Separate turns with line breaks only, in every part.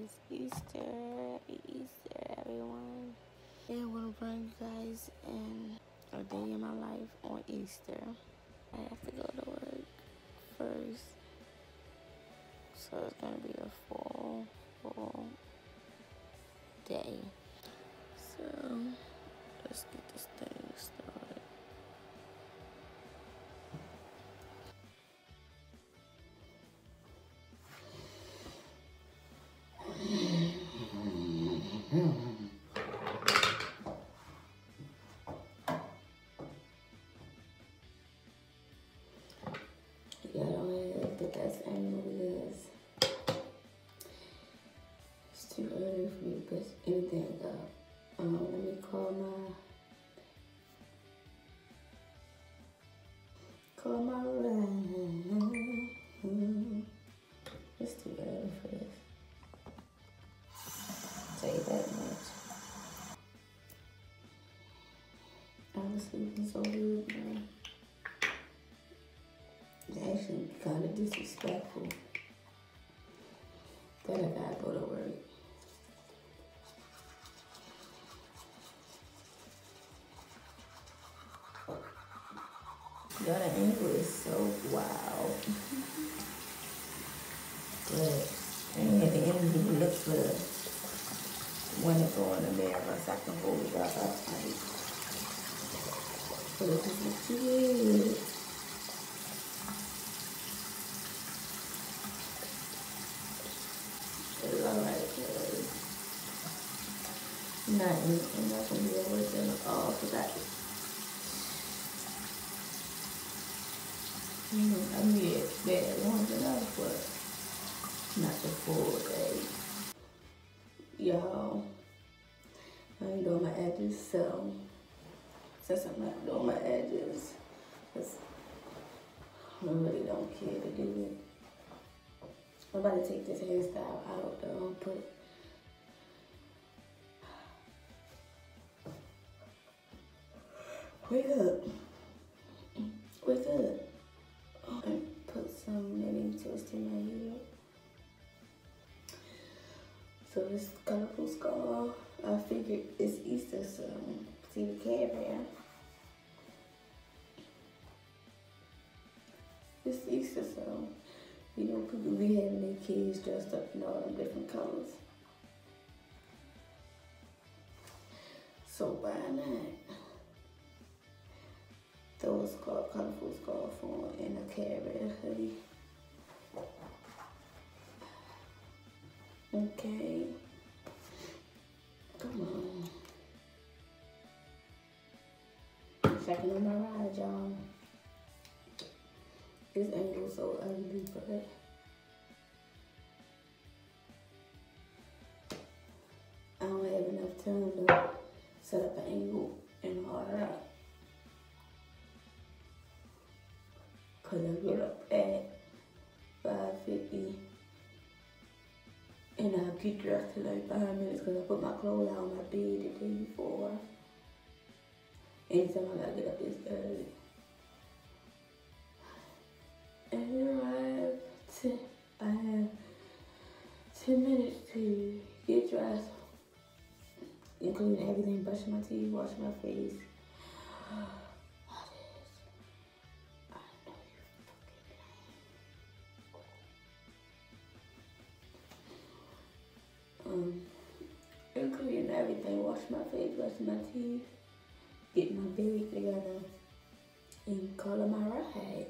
is Easter. Easter, everyone. And I'm gonna bring you guys in a day in my life on Easter. I have to go to work first, so it's gonna be a full, full day. So let's get this the best angle it's too early for me to put anything up. Um, let me call my call my line. It's too early for this. Tell you that much. I was sleeping so good. Actually kind of disrespectful that I gotta go to work. Y'all, the angle is so wild. but I ain't had the energy to look for the one to go in the mirror I can hold it up up tight. But it just looks good. It's alright, cause nothing, I'm not gonna be able to look all cause I, you know, I made bad ones enough, but not the full day. Y'all, I ain't doing my edges, so since I'm not doing my edges, 'cause I really don't care to do it. I'm about to take this hairstyle out though and Wake up. Wake up. Oh, and put some knitting twist in my hair. So this colorful skull, I figured it's Easter, so see the Care Bear. It's Easter, so you know people be having their kids dressed up in all them different colors. So why not? Throw a colorful scarf on and a Bear hoodie. Okay. Come on. Checking on my ride, y'all. This angle so ugly, but I don't have enough time to set up an angle Cause I get up at 5.50 and I get dressed in like five minutes because I put my clothes on my bed the day before. Anytime I gotta get up this early. And here I have ten, I have ten minutes to get dressed, including everything, brushing my teeth, washing my face. Um, including everything, wash my face, brush my teeth, get my bag together, and color my ride.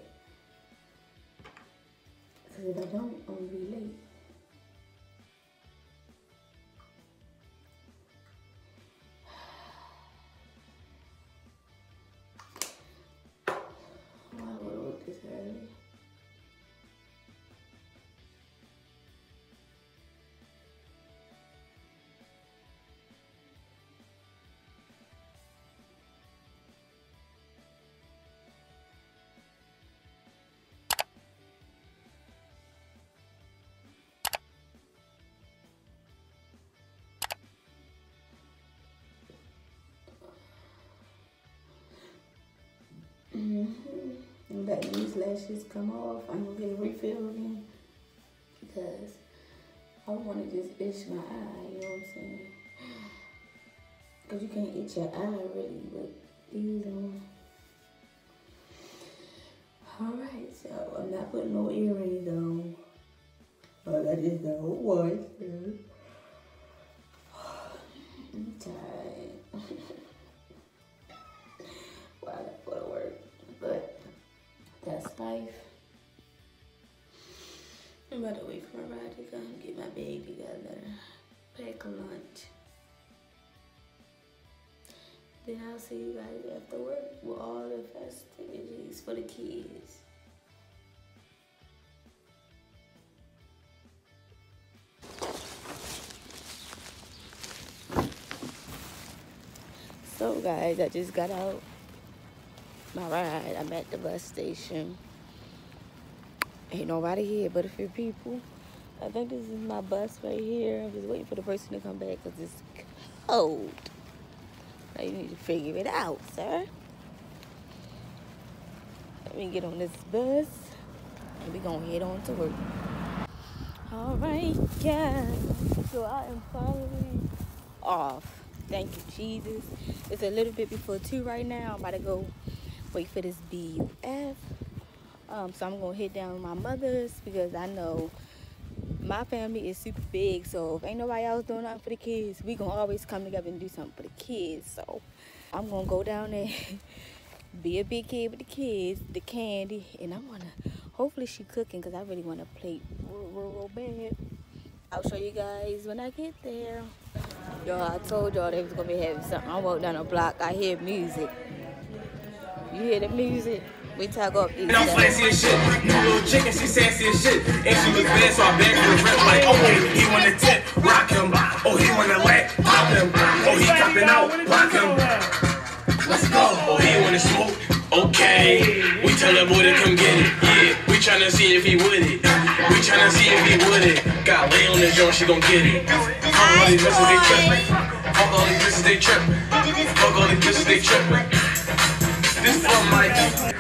Because if I don't, I'm gonna be late. These lashes come off. I'm gonna get refill again because I want to just itch my eye, you know what I'm saying? Because you can't itch your eye really with these on. Alright, so I'm not putting no earrings on. But I just don't want to. I'm about to wait for my ride to come get my bag together. Pack lunch. Then I'll see you guys after work with all the festivities for the kids. So guys, I just got out my ride. I'm at the bus station. Ain't nobody here but a few people. I think this is my bus right here. I'm just waiting for the person to come back because it's cold. Now you need to figure it out, sir. Let me get on this bus and we gonna head on to work. All right, guys. So I am finally off. Thank you, Jesus. It's a little bit before two right now. I'm about to go wait for this BUF. Um, so I'm gonna hit down my mother's because I know my family is super big. So if ain't nobody else doing nothing for the kids, we gonna always come together and do something for the kids. So I'm gonna go down there, be a big kid with the kids, the candy, and I'm gonna hopefully she cooking because I really want to plate real, real, real bad. I'll show you guys when I get there. Yo, I told y'all they was gonna be having something. I walk down the block, I hear music. You hear the music? We talk up.
And I'm flashy as shit. New little chicken, she sassy as shit. And she looks bad, so I back her rep like, oh, hey, he wanna tip, rock him. Oh, he wanna lack, pop him. Oh, he copping out, rock him. Let's go. Oh, he wanna smoke. Okay, we tell that boy to come get it. Yeah, we tryna see if he with it. We tryna see if he with it. Got lay on the joint, she gon' get it. Fuck all these bitches, they trippin'. Fuck all these bitches, they trippin'. Fuck all these bitches, they trippin'. This my.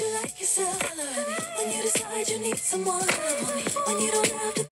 You like yourself. When you decide you need someone, when you don't have to